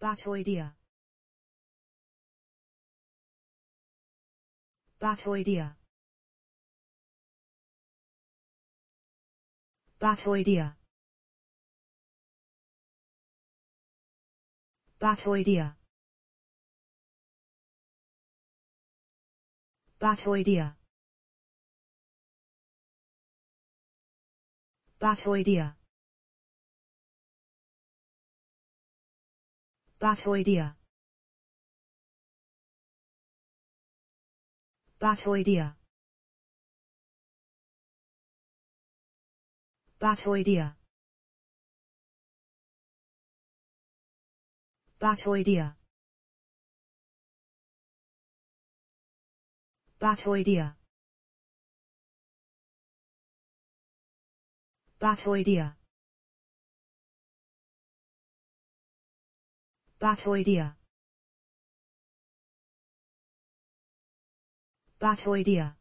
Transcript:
Batoidea. Batoidea. Batoidea. Batoidea. Batoidea. Batoidea. Batoidea. Batoidea. Batoidea. Batoidea. Batoidea. Batoidea. Batoidea. Batoidea.